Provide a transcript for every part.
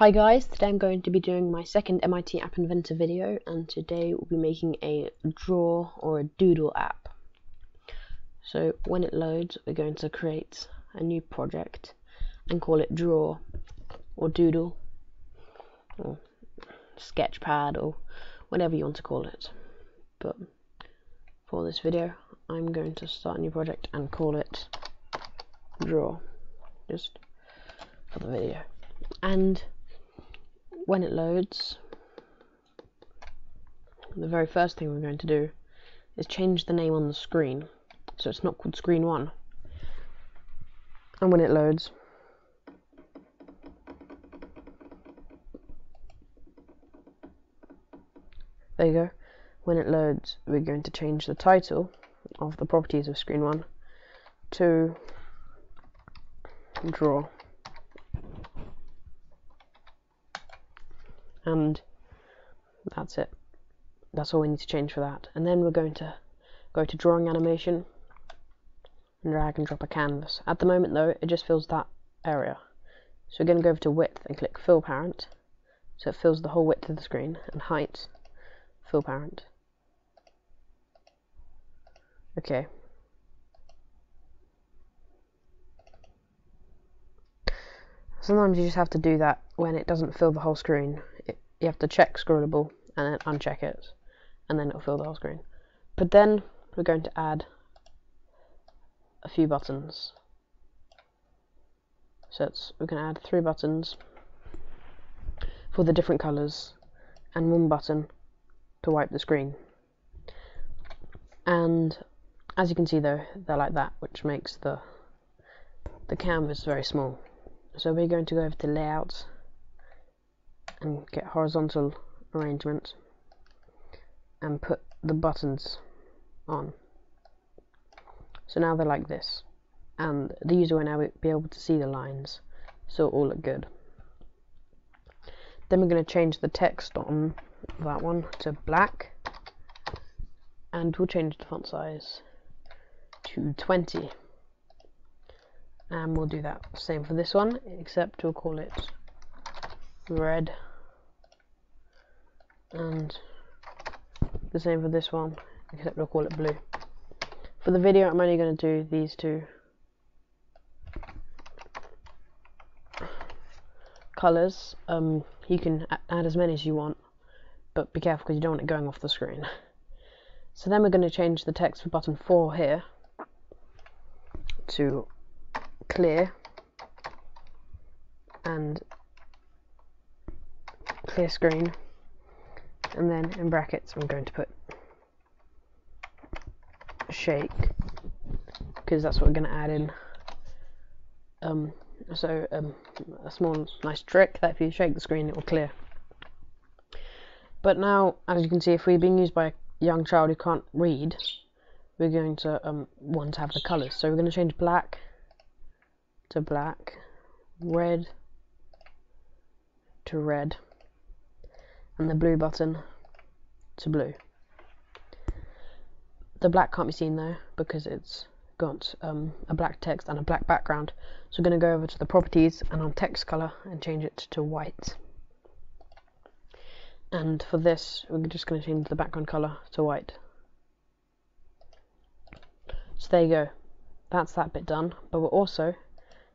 Hi guys, today I'm going to be doing my second MIT App Inventor video and today we'll be making a draw or a doodle app. So when it loads we're going to create a new project and call it draw or doodle or sketchpad or whatever you want to call it. But for this video I'm going to start a new project and call it draw just for the video. And when it loads, the very first thing we're going to do is change the name on the screen. So it's not called screen 1. And when it loads, there you go. When it loads, we're going to change the title of the properties of screen 1 to draw. And that's it. That's all we need to change for that. And then we're going to go to drawing animation and drag and drop a canvas. At the moment though it just fills that area. So we're going to go over to width and click fill parent. So it fills the whole width of the screen and height fill parent. Okay. Sometimes you just have to do that when it doesn't fill the whole screen you have to check scrollable and then uncheck it and then it'll fill the whole screen. But then we're going to add a few buttons. So it's, we're going to add three buttons for the different colors and one button to wipe the screen. And as you can see though they're like that which makes the the canvas very small. So we're going to go over to layout and get horizontal arrangement and put the buttons on. So now they're like this and the user will now be able to see the lines so it all look good. Then we're going to change the text on that one to black and we'll change the font size to 20 and we'll do that same for this one except we'll call it red and the same for this one except we'll call it blue. For the video I'm only going to do these two. Colors um, you can add as many as you want but be careful because you don't want it going off the screen. So then we're going to change the text for button 4 here to clear and clear screen and then in brackets I'm going to put shake because that's what we're going to add in. Um, so um, a small nice trick that if you shake the screen it will clear. But now as you can see if we're being used by a young child who can't read we're going to um, want to have the colours. So we're going to change black to black red to red and the blue button to blue. The black can't be seen though because it's got um, a black text and a black background. So we're going to go over to the properties and on text color and change it to white. And for this, we're just going to change the background color to white. So there you go. That's that bit done. But we're also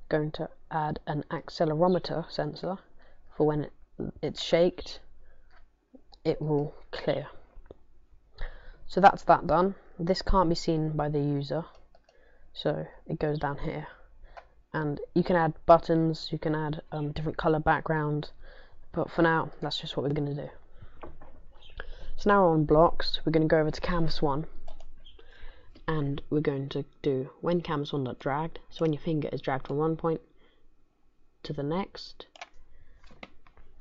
going to add an accelerometer sensor for when it, it's shaked it will clear. So that's that done. This can't be seen by the user, so it goes down here. And you can add buttons, you can add um, different color background, but for now, that's just what we're going to do. So now we're on blocks, we're going to go over to canvas 1, and we're going to do when canvas 1 not dragged, so when your finger is dragged from one point to the next,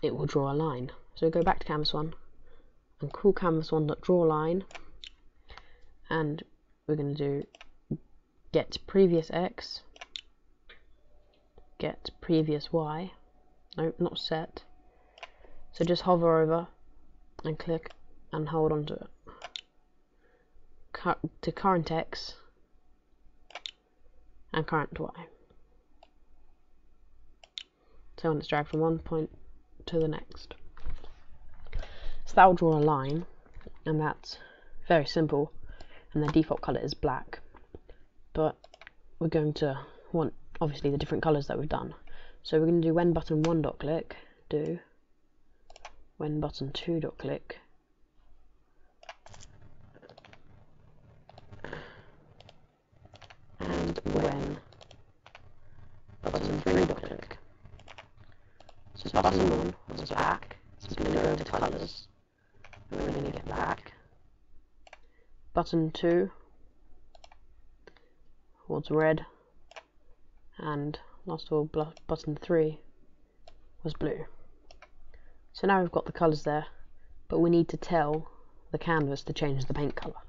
it will draw a line. So go back to canvas 1, and cool canvas one dot draw line. And we're going to do get previous x get previous y. No not set. So just hover over and click and hold on to it. Cut to current x and current y. So when it's dragged from one point to the next. So that will draw a line, and that's very simple, and the default colour is black. But we're going to want, obviously, the different colours that we've done. So we're going to do when button 1 dot click, do when button 2 dot click, and when button 3 dot click. So button 1 was black, so we're going to go to colours, we're going to get black. Button 2 was red, and last of all button 3 was blue. So now we've got the colours there, but we need to tell the canvas to change the paint colour.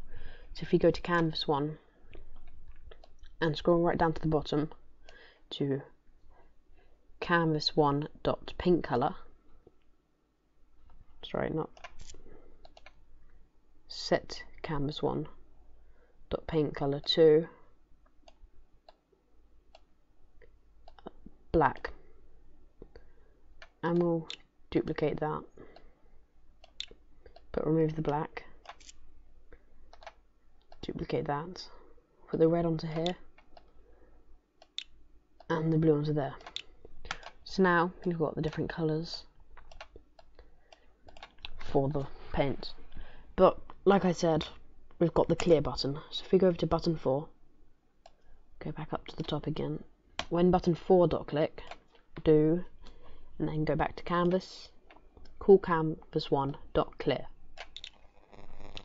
So if you go to canvas 1 and scroll right down to the bottom to canvas 1 dot paint color sorry not set canvas 1 dot paint color two. Black. And we'll duplicate that. But remove the black. Duplicate that. Put the red onto here. And the blue are there. So now you've got the different colours for the paint. But like I said, we've got the clear button. So if we go over to button 4, go back up to the top again. When button 4 dot click, do, and then go back to canvas, call canvas 1 dot clear.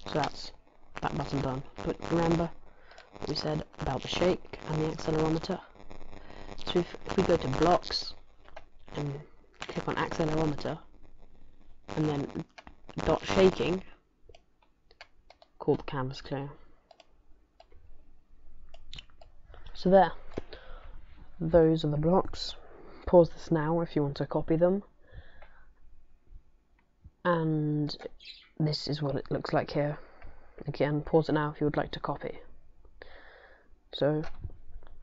So that's that button done. But remember what we said about the shake and the accelerometer. So if, if we go to blocks and click on accelerometer and then dot shaking, call the canvas clear. So there, those are the blocks. Pause this now if you want to copy them. And this is what it looks like here. Again, pause it now if you would like to copy. So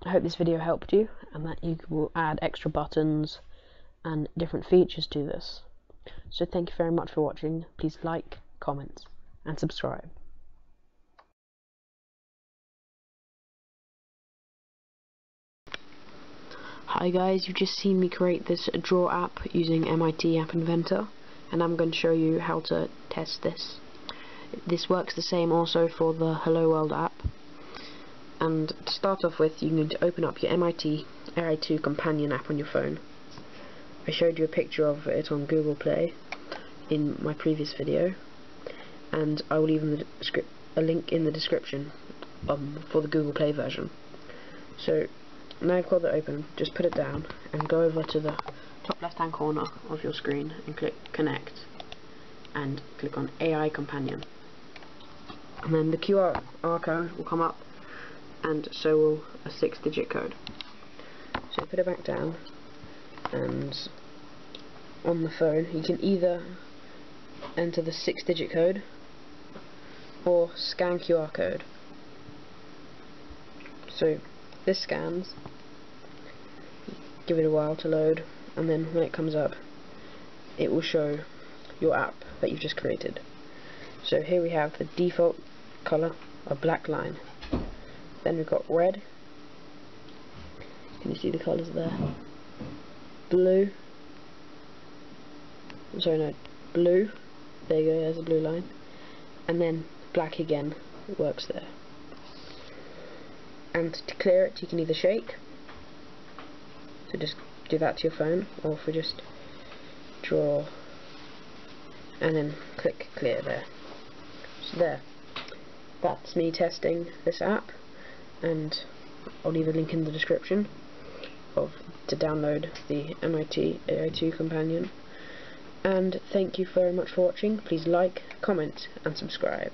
I hope this video helped you and that you will add extra buttons and different features to this. So thank you very much for watching. Please like, comment and subscribe. Hi guys, you've just seen me create this draw app using MIT App Inventor and I'm going to show you how to test this. This works the same also for the Hello World app. And to start off with you need to open up your MIT AI2 companion app on your phone. I showed you a picture of it on Google Play in my previous video and I will leave a link in the description um, for the Google Play version. So now got it open just put it down and go over to the top left hand corner of your screen and click connect and click on AI companion and then the QR code will come up and so will a six digit code. So put it back down and on the phone you can either enter the six digit code or scan QR code. So this scans, give it a while to load and then when it comes up it will show your app that you've just created. So here we have the default color, a black line then we've got red. Can you see the colours there? Blue. I'm sorry, no. Blue. There you go, there's a blue line. And then black again works there. And to clear it, you can either shake. So just do that to your phone, or if we just draw and then click clear there. So there. That's me testing this app and I'll leave a link in the description of to download the MIT AI2 companion and thank you very much for watching please like, comment and subscribe